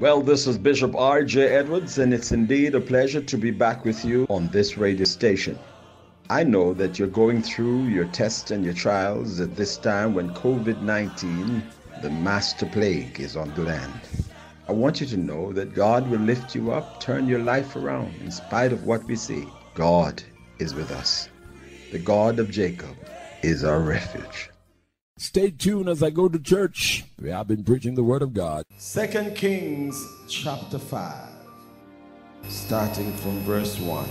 Well, this is Bishop R.J. Edwards, and it's indeed a pleasure to be back with you on this radio station. I know that you're going through your tests and your trials at this time when COVID 19, the master plague, is on the land. I want you to know that God will lift you up, turn your life around in spite of what we see. God is with us. The God of Jacob is our refuge. Stay tuned as I go to church. I've been preaching the word of God. Second Kings chapter 5, starting from verse 1.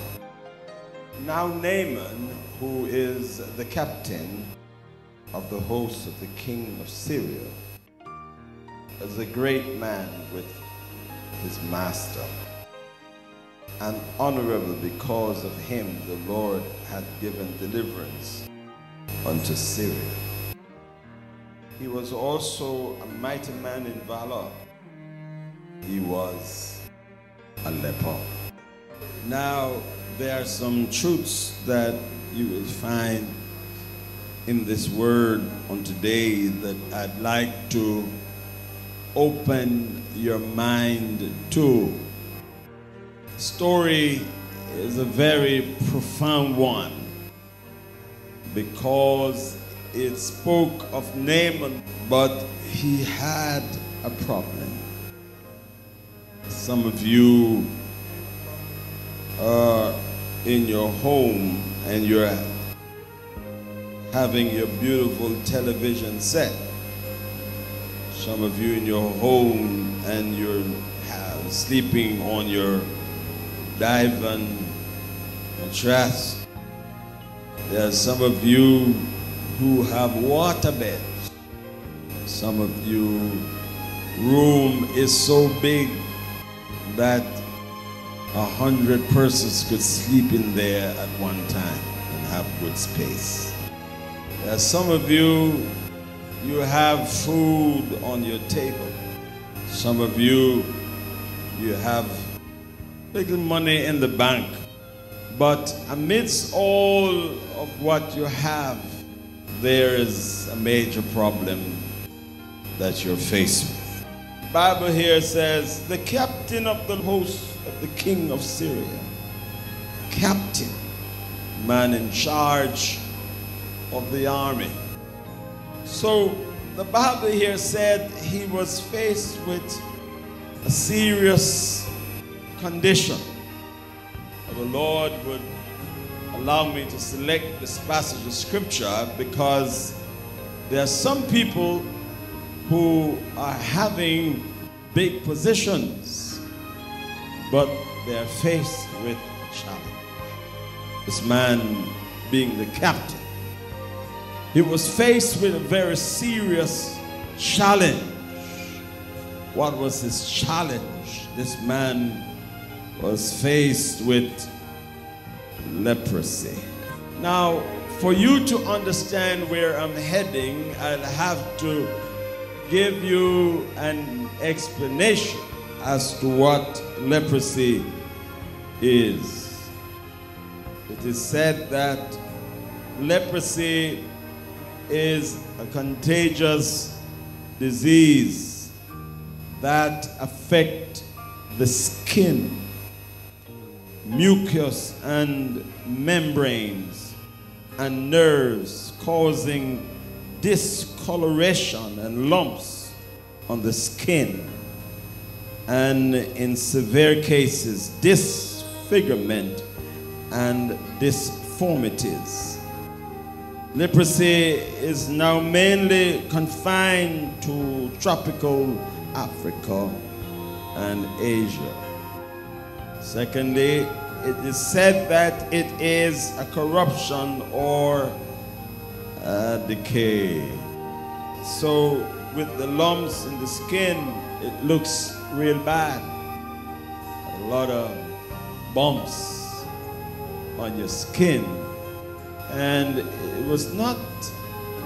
Now Naaman, who is the captain of the host of the king of Syria, is a great man with his master, and honorable because of him the Lord had given deliverance unto Syria. He was also a mighty man in valor. He was a leper. Now, there are some truths that you will find in this word on today that I'd like to open your mind to. The story is a very profound one because it spoke of Naaman, but he had a problem. Some of you are in your home and you're having your beautiful television set. Some of you in your home and you're sleeping on your divan mattress. There are some of you who have water beds. Some of you room is so big that a hundred persons could sleep in there at one time and have good space. Some of you you have food on your table. Some of you you have little money in the bank. But amidst all of what you have, there is a major problem that you're faced with. Bible here says the captain of the host of the king of Syria, captain, man in charge of the army. So the Bible here said he was faced with a serious condition. The Lord would allow me to select this passage of scripture because there are some people who are having big positions, but they are faced with a challenge. This man being the captain, he was faced with a very serious challenge. What was his challenge? This man was faced with leprosy. Now, for you to understand where I'm heading, I'll have to give you an explanation as to what leprosy is. It is said that leprosy is a contagious disease that affect the skin mucus and membranes and nerves, causing discoloration and lumps on the skin, and in severe cases, disfigurement and disformities. Leprosy is now mainly confined to tropical Africa and Asia. Secondly, it is said that it is a corruption or a decay. So, with the lumps in the skin, it looks real bad. A lot of bumps on your skin. And it was not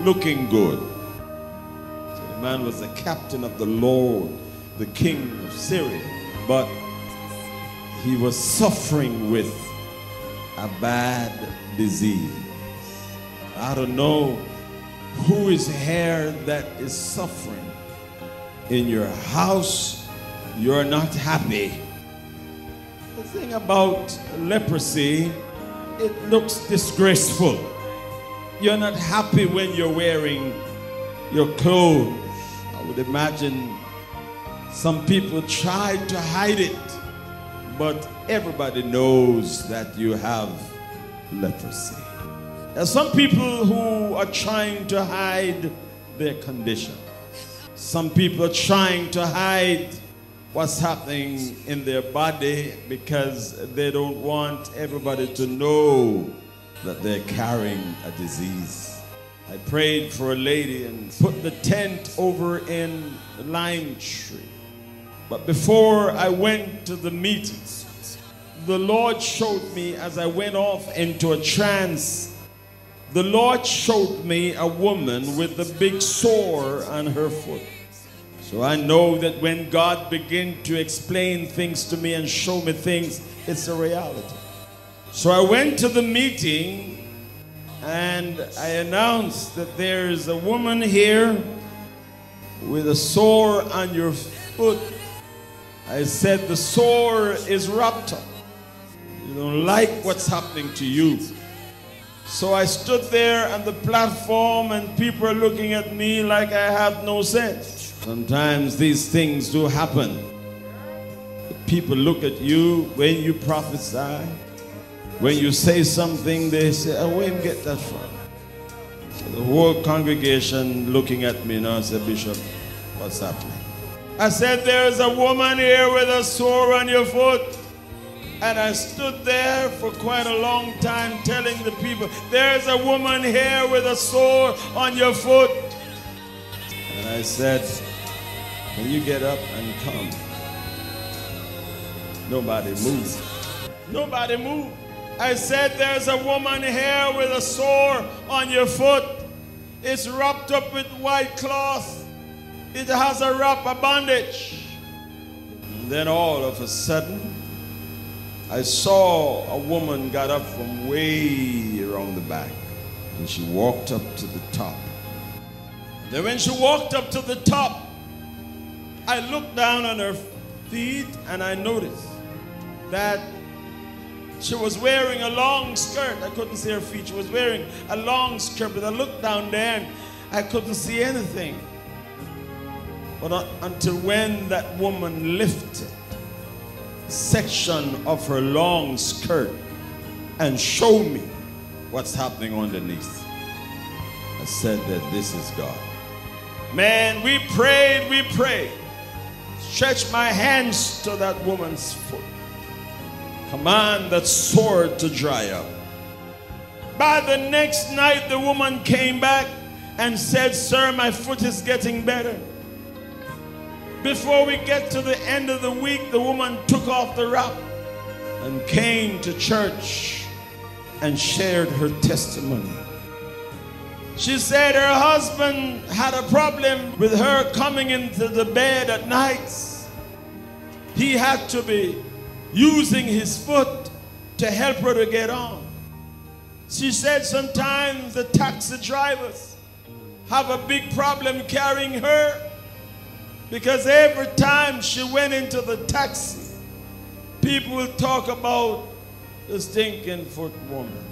looking good. So the man was the captain of the Lord, the king of Syria. But he was suffering with a bad disease. I don't know who is here that is suffering in your house, you're not happy. The thing about leprosy, it looks disgraceful. You're not happy when you're wearing your clothes. I would imagine some people try to hide it, but everybody knows that you have leprosy. There are some people who are trying to hide their condition. Some people are trying to hide what's happening in their body because they don't want everybody to know that they're carrying a disease. I prayed for a lady and put the tent over in the lime tree. But before I went to the meeting, the Lord showed me as I went off into a trance the Lord showed me a woman with a big sore on her foot. So I know that when God begins to explain things to me and show me things, it's a reality. So I went to the meeting and I announced that there is a woman here with a sore on your foot. I said, The sore is up. You don't like what's happening to you. So I stood there on the platform, and people are looking at me like I have no sense. Sometimes these things do happen. People look at you when you prophesy. When you say something, they say, oh, where you get that from? The whole congregation looking at me now said, Bishop, what's happening? I said, There's a woman here with a sore on your foot. And I stood there for quite a long time telling the people, There's a woman here with a sore on your foot. And I said, Can you get up and come? Nobody moved. Nobody moved. I said, There's a woman here with a sore on your foot. It's wrapped up with white cloth. It has a wrap, a bandage. And then all of a sudden, I saw a woman got up from way around the back and she walked up to the top. Then when she walked up to the top, I looked down on her feet and I noticed that she was wearing a long skirt. I couldn't see her feet. She was wearing a long skirt, but I looked down there and I couldn't see anything. But until when that woman lifted section of her long skirt and show me what's happening underneath. I said that this is God. Man, we prayed, we prayed. Stretch my hands to that woman's foot. Command that sword to dry up. By the next night, the woman came back and said, Sir, my foot is getting better. Before we get to the end of the week, the woman took off the wrap and came to church and shared her testimony. She said her husband had a problem with her coming into the bed at nights. He had to be using his foot to help her to get on. She said sometimes the taxi drivers have a big problem carrying her because every time she went into the taxi, people would talk about the stinking foot woman.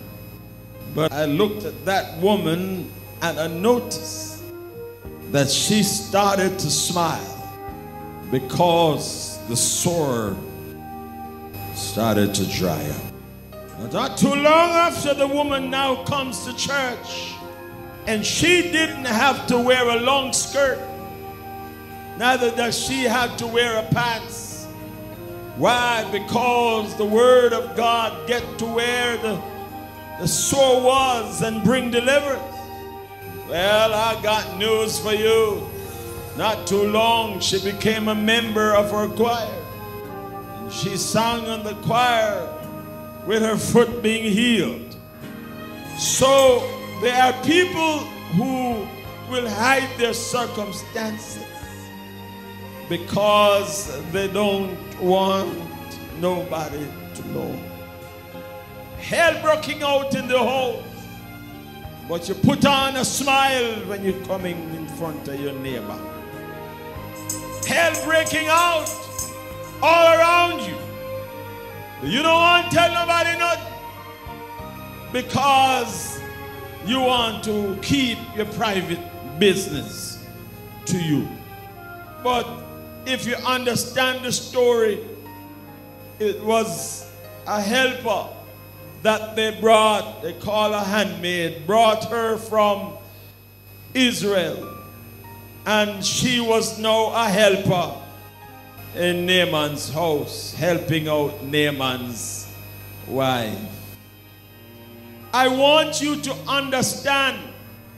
But I looked at that woman and I noticed that she started to smile because the sore started to dry up. Not too long after the woman now comes to church and she didn't have to wear a long skirt neither does she have to wear a pants. Why? Because the word of God get to where the, the sore was and bring deliverance. Well, I got news for you. Not too long, she became a member of her choir. And she sang on the choir with her foot being healed. So there are people who will hide their circumstances because they don't want nobody to know. Hell breaking out in the home, but you put on a smile when you're coming in front of your neighbor. Hell breaking out, all around you. You don't want to tell nobody nothing because you want to keep your private business to you. But if you understand the story, it was a helper that they brought, they call a handmaid, brought her from Israel. And she was now a helper in Naaman's house, helping out Naaman's wife. I want you to understand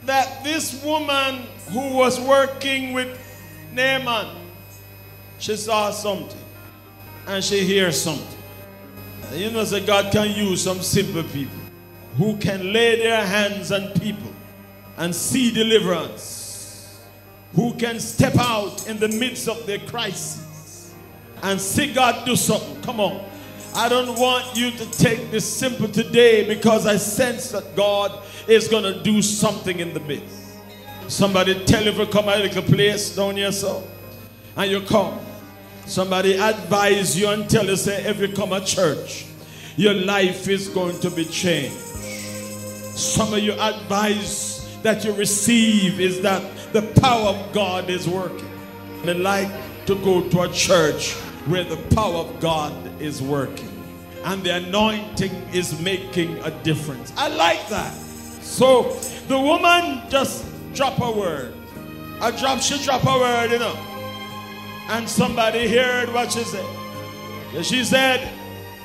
that this woman who was working with Naaman, she saw something and she hears something. You know, that God can use some simple people who can lay their hands on people and see deliverance, who can step out in the midst of their crisis and see God do something. Come on. I don't want you to take this simple today because I sense that God is going to do something in the midst. Somebody tell you to come out of a place down so and you come. Somebody advise you and tell you say if you come to church, your life is going to be changed. Some of you advice that you receive is that the power of God is working. And like to go to a church where the power of God is working and the anointing is making a difference. I like that. So the woman just drop a word. I drop, she drop a word, you know. And somebody heard what she said. She said,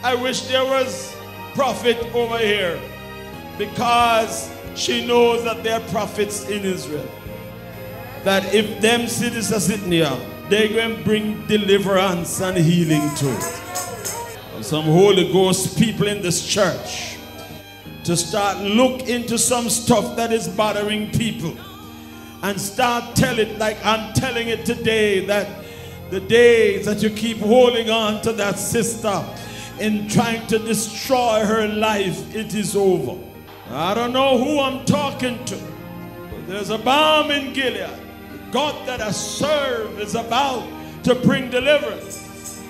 I wish there was prophet over here because she knows that there are prophets in Israel. That if them are sitting here, they're going to bring deliverance and healing to it. And some Holy Ghost people in this church to start look into some stuff that is bothering people and start tell it like I'm telling it today that the days that you keep holding on to that sister in trying to destroy her life, it is over. I don't know who I'm talking to, but there's a balm in Gilead. God that I serve is about to bring deliverance.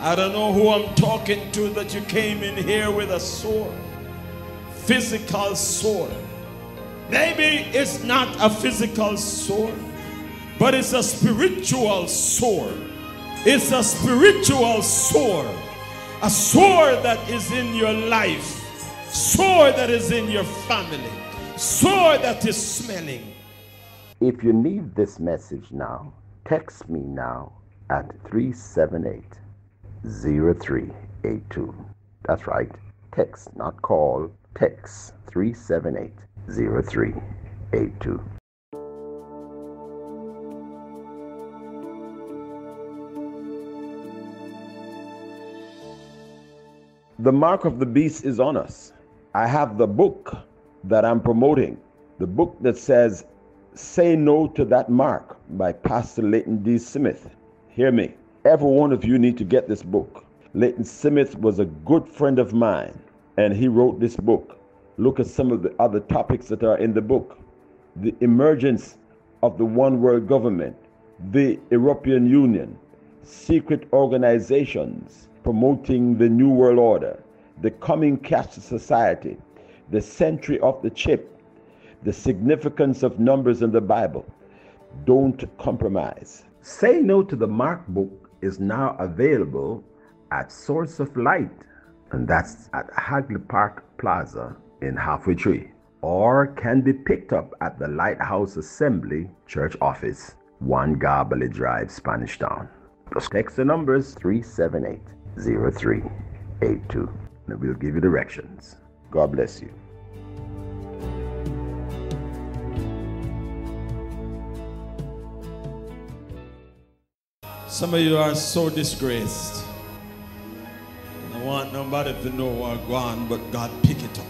I don't know who I'm talking to that you came in here with a sword, physical sword. Maybe it's not a physical sword, but it's a spiritual sword. It's a spiritual sword. A sword that is in your life. Sword that is in your family. Sword that is smelling. If you need this message now, text me now at 378 0382. That's right. Text, not call. Text 378 0382. The mark of the beast is on us. I have the book that I'm promoting, the book that says, Say No to That Mark by Pastor Leighton D. Smith. Hear me. Every one of you need to get this book. Leighton Smith was a good friend of mine, and he wrote this book. Look at some of the other topics that are in the book the emergence of the one world government, the European Union, secret organizations promoting the New World Order, the coming caste society, the century of the chip, the significance of numbers in the Bible. Don't compromise. Say No to the Mark book is now available at Source of Light, and that's at Hagley Park Plaza in Halfway Tree, or can be picked up at the Lighthouse Assembly Church Office, 1 Garbally Drive, Spanish Town. Just text the numbers 378 0382, and we'll give you directions. God bless you. Some of you are so disgraced. I don't want nobody to know what going but God pick it up.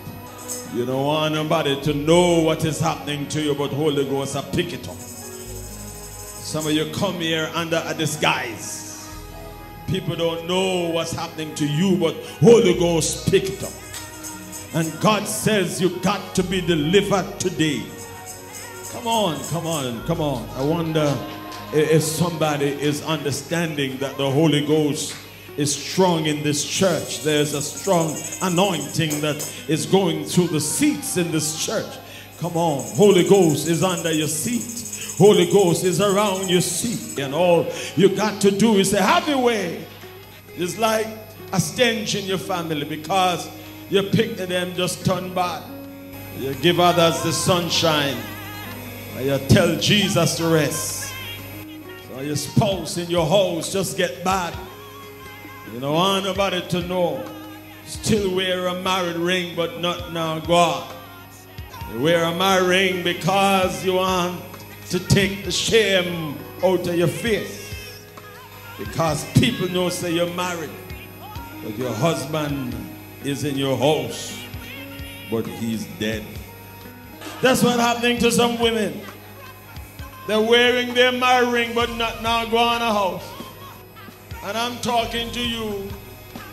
You don't want nobody to know what is happening to you, but Holy Ghost I pick it up. Some of you come here under a disguise. People don't know what's happening to you, but Holy Ghost picked up. And God says you got to be delivered today. Come on, come on, come on. I wonder If somebody is understanding that the Holy Ghost is strong in this church, there's a strong anointing that is going through the seats in this church. Come on, Holy Ghost is under your seat. Holy Ghost is around your seat, and all you got to do is say, Have your way. It's like a stench in your family because you pick them just turn bad. You give others the sunshine. And you tell Jesus to rest. So your spouse in your house just get bad. You don't want nobody to know. Still wear a married ring, but not now God. You wear a married ring because you want to take the shame out of your face. Because people know say you're married, but your husband is in your house, but he's dead. That's what's happening to some women. They're wearing their ring, but not now go on a house. And I'm talking to you,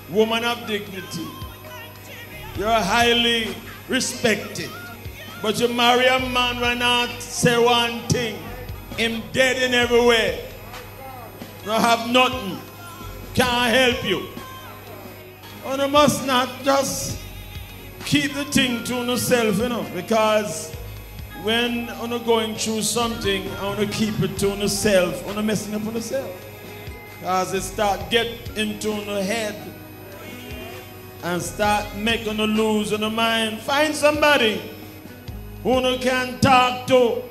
woman of dignity. You're highly respected. But you marry a man when not say one thing. Him dead in every way. No have nothing. Can't help you. Oh, and you must not just keep the thing to yourself, you know, because when you're going through something, I want to keep it to yourself. I'm messing up on yourself. Because it start get into your head and start making you lose in the mind. Find somebody who you can talk to.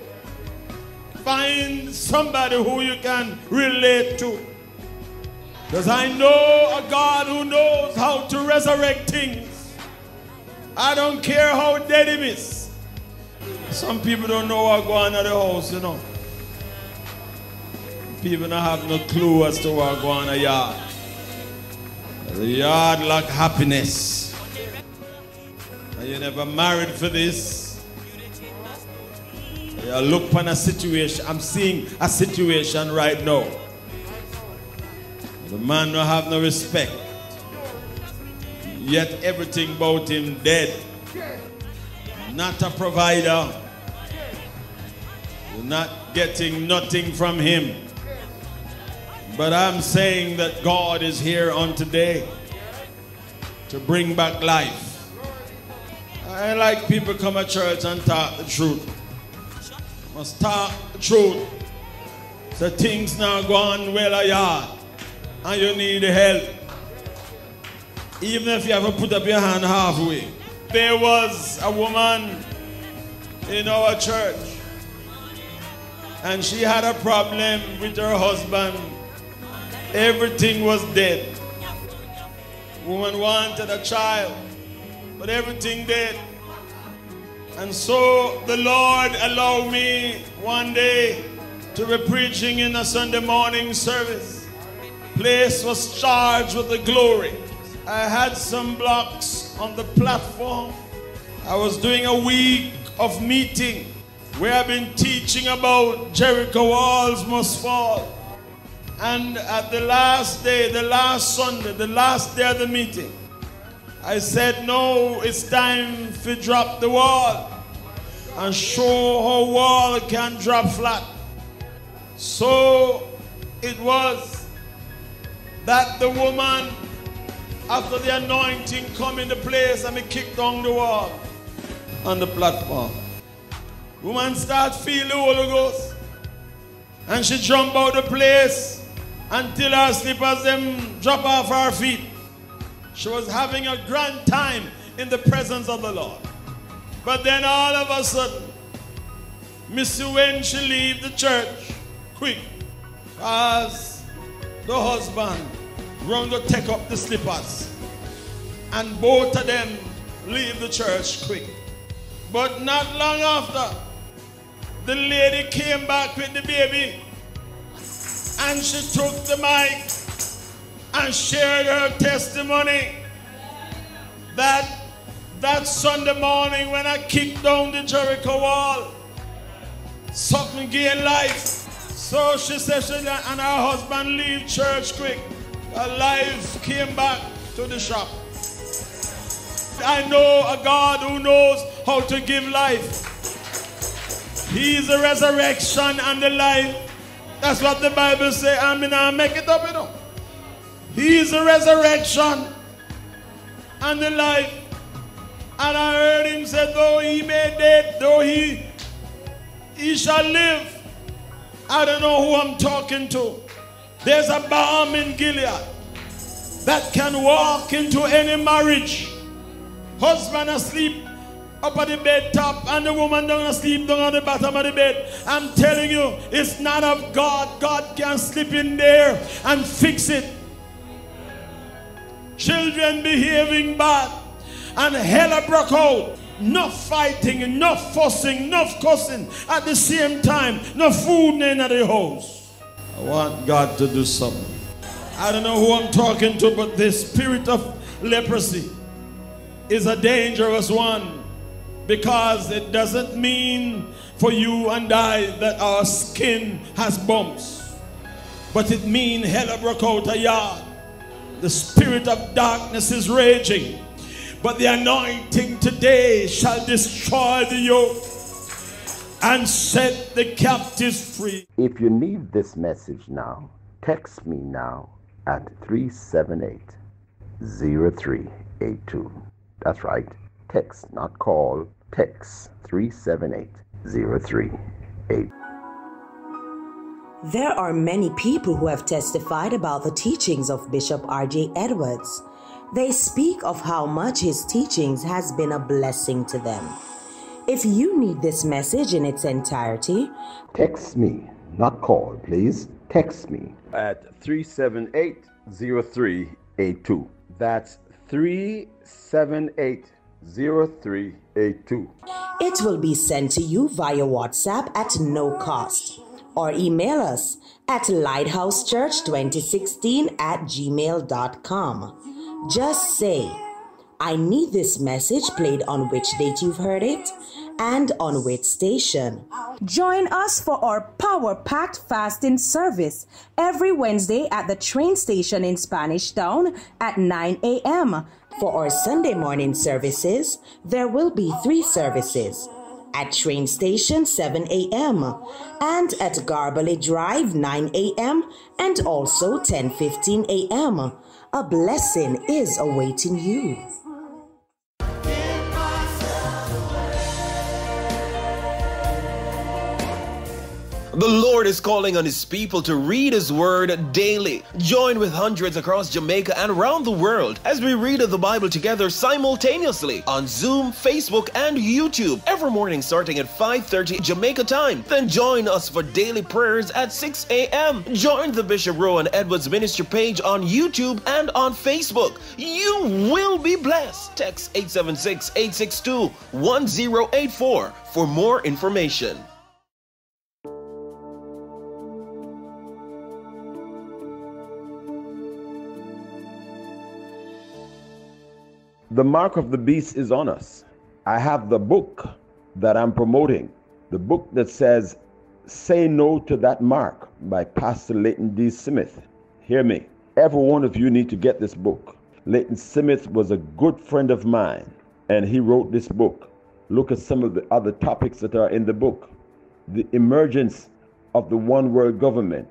Find somebody who you can relate to. Because I know a God who knows how to resurrect things. I don't care how dead him is. Some people don't know what going on at the house, you know. People don't have no clue as to what going on at yard. The yard lack happiness. And you never married for this. You look upon a situation. I'm seeing a situation right now. The man don't have no respect. Yet everything about him dead. Not a provider. You're not getting nothing from him. But I'm saying that God is here on today to bring back life. I like people come to church and talk the truth. Must talk the truth. So things now going well a yard and you need help. Even if you haven't put up your hand halfway. There was a woman in our church and she had a problem with her husband. Everything was dead. Woman wanted a child, but everything dead. And so the Lord allowed me one day to be preaching in a Sunday morning service. Place was charged with the glory. I had some blocks on the platform. I was doing a week of meeting where I've been teaching about Jericho walls must fall. And at the last day, the last Sunday, the last day of the meeting, I said, No, it's time to drop the wall and show how wall can drop flat. So it was that the woman, after the anointing come into place and me kick down the wall on the platform. Woman start feel the Holy Ghost. And she jump out the place until her slippers them drop off her feet. She was having a grand time in the presence of the Lord. But then all of a sudden, Missy when she leave the church, quick, as the husband run to take up the slippers. And both of them leave the church quick. But not long after, the lady came back with the baby and she took the mic and shared her testimony that that Sunday morning when I kicked down the Jericho wall, something gained life. So she said she and her husband leave church quick. Her life came back to the shop. I know a God who knows how to give life. He is the resurrection and the life. That's what the Bible say. I mean, I make it up, you know. He is the resurrection and the life. And I heard him say, though he may dead, though he he shall live. I don't know who I'm talking to. There's a balm in Gilead that can walk into any marriage. Husband asleep up at the bed top and the woman down asleep down on the bottom of the bed. I'm telling you, it's not of God. God can slip in there and fix it. Children behaving bad and hell broke out. Enough fighting, enough fussing, enough cussing at the same time. No food in the house. I want God to do something. I don't know who I'm talking to, but this spirit of leprosy is a dangerous one because it doesn't mean for you and I that our skin has bumps, but it means hell broke out a yard. The spirit of darkness is raging. But the anointing today shall destroy the yoke and set the captives free. If you need this message now, text me now at 378 0382. That's right. Text, not call. Text 378 0382. There are many people who have testified about the teachings of Bishop R.J. Edwards. They speak of how much his teachings has been a blessing to them. If you need this message in its entirety, text me, not call, please. Text me at 378 0382. That's 378 0382. It will be sent to you via WhatsApp at no cost or email us at lighthousechurch2016 at gmail.com. Just say, I need this message played on which date you've heard it and on which station. Join us for our power packed fasting service every Wednesday at the train station in Spanish Town at 9 a.m. For our Sunday morning services, there will be three services at train station 7 a.m. and at Garbally Drive 9 a.m. and also 10:15 a.m. A blessing is awaiting you. The Lord is calling on His people to read His Word daily. Join with hundreds across Jamaica and around the world as we read the Bible together simultaneously on Zoom, Facebook, and YouTube every morning starting at 5.30 Jamaica time. Then join us for daily prayers at 6 a.m. Join the Bishop Rowan Edwards Ministry page on YouTube and on Facebook. You will be blessed. Text 876-862-1084 for more information. The mark of the beast is on us. I have the book that I'm promoting, the book that says, Say No to That Mark by Pastor Leighton D. Smith. Hear me. Every one of you need to get this book. Leighton Smith was a good friend of mine, and he wrote this book. Look at some of the other topics that are in the book the emergence of the one world government,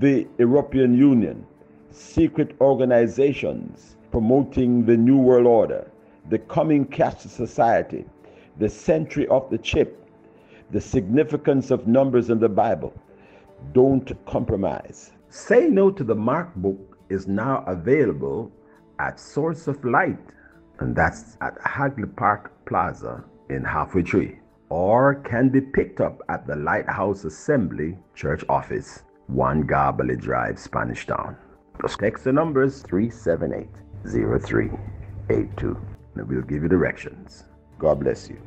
the European Union, secret organizations, promoting the New World Order, the coming caste society, the century of the chip, the significance of numbers in the Bible. Don't compromise. Say No to the Mark book is now available at Source of Light, and that's at Hagley Park Plaza in Halfway Tree, or can be picked up at the Lighthouse Assembly Church Office, 1 Garbally Drive, Spanish Town. Just text the numbers 378 0382 and we'll give you directions. God bless you.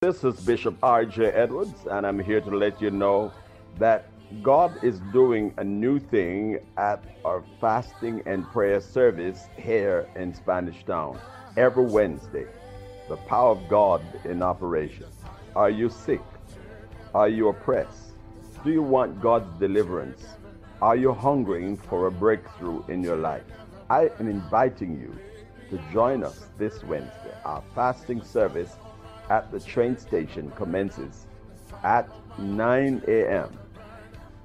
This is Bishop R.J. Edwards, and I'm here to let you know that God is doing a new thing at our fasting and prayer service here in Spanish Town every Wednesday. The power of God in operation. Are you sick? Are you oppressed? Do you want God's deliverance? Are you hungering for a breakthrough in your life? I am inviting you to join us this Wednesday. Our fasting service at the train station commences at 9 a.m.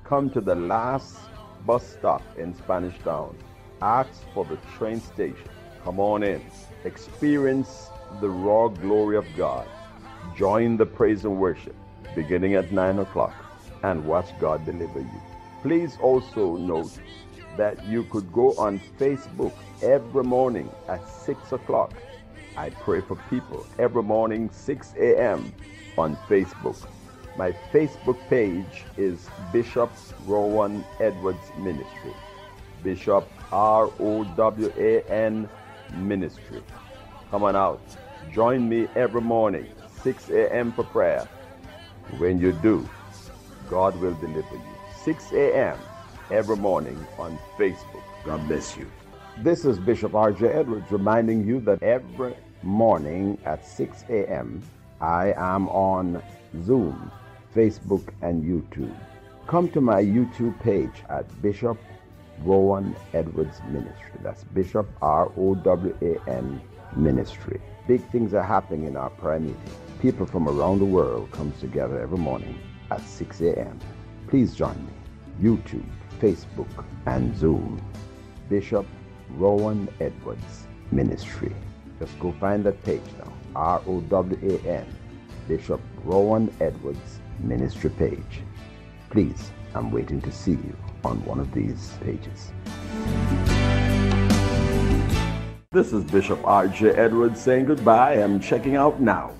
Come to the last bus stop in Spanish Town. Ask for the train station. Come on in. Experience the raw glory of God. Join the praise and worship beginning at 9 o'clock and watch God deliver you. Please also note that you could go on Facebook every morning at 6 o'clock. I pray for people every morning, 6 a.m. on Facebook. My Facebook page is Bishop Rowan Edwards Ministry. Bishop R O W A N Ministry. Come on out. Join me every morning, 6 a.m. for prayer. When you do, God will deliver you. 6 a.m. every morning on Facebook. God bless you. This is Bishop R.J. Edwards reminding you that every morning at 6 a.m. I am on Zoom, Facebook, and YouTube. Come to my YouTube page at Bishop Rowan Edwards Ministry. That's Bishop R O W A N Ministry. Big things are happening in our prayer meeting. People from around the world comes together every morning at 6 a.m. Please join me. YouTube, Facebook, and Zoom. Bishop Rowan Edwards Ministry. Just go find that page now. R O W A N. Bishop Rowan Edwards Ministry page. Please, I'm waiting to see you on one of these pages. This is Bishop R.J. Edwards saying goodbye. I'm checking out now.